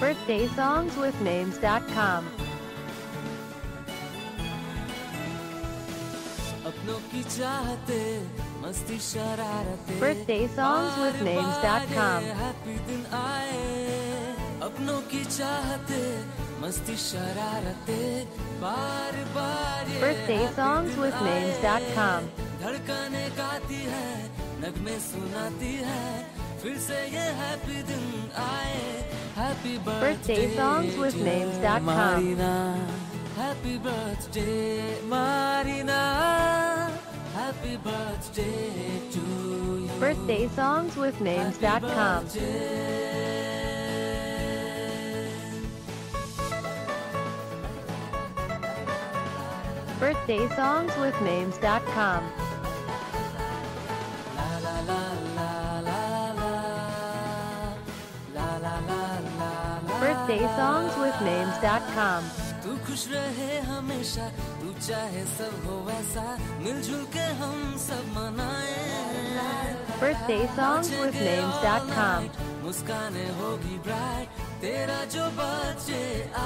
birthdaysongswithnames.com. birthdaysongswithnames.com. अपनों की चाहते Birthday songs with names.com. Happy दिन आए अपनों की चाहते मस्ती शरारते बार बार ये Birthday happy songs दिन with आए। names.com. धड़कने गाती है नगमे सुनाती है फिर से ये हैप्पी दिन आए happy Birthday songs with names.com. Marina happy birthday Marina happy birthday to you Birthday songs with names.com. birthdaysongswithnames.com. birthdaysongswithnames.com तू खुश रहे हमेशा तू चाहे सब हो वैसा। मिलजुल के हम सब मनाएं। Birthdaysongswithnames.com मुस्काने होगी ब्राइट तेरा जो बचे आ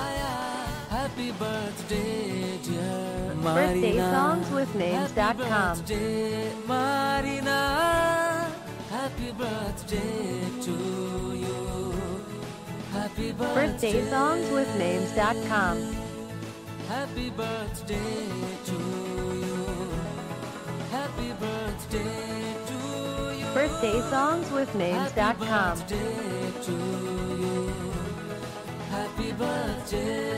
Happy birthday, dear Marina. Birthday songs with names.com. Marina. Happy birthday to you. Happy birthday. Birthday songs with names.com. Happy birthday to you. Happy birthday to you. Birthday songs with names.com. Happy birthday to you. Happy birthday.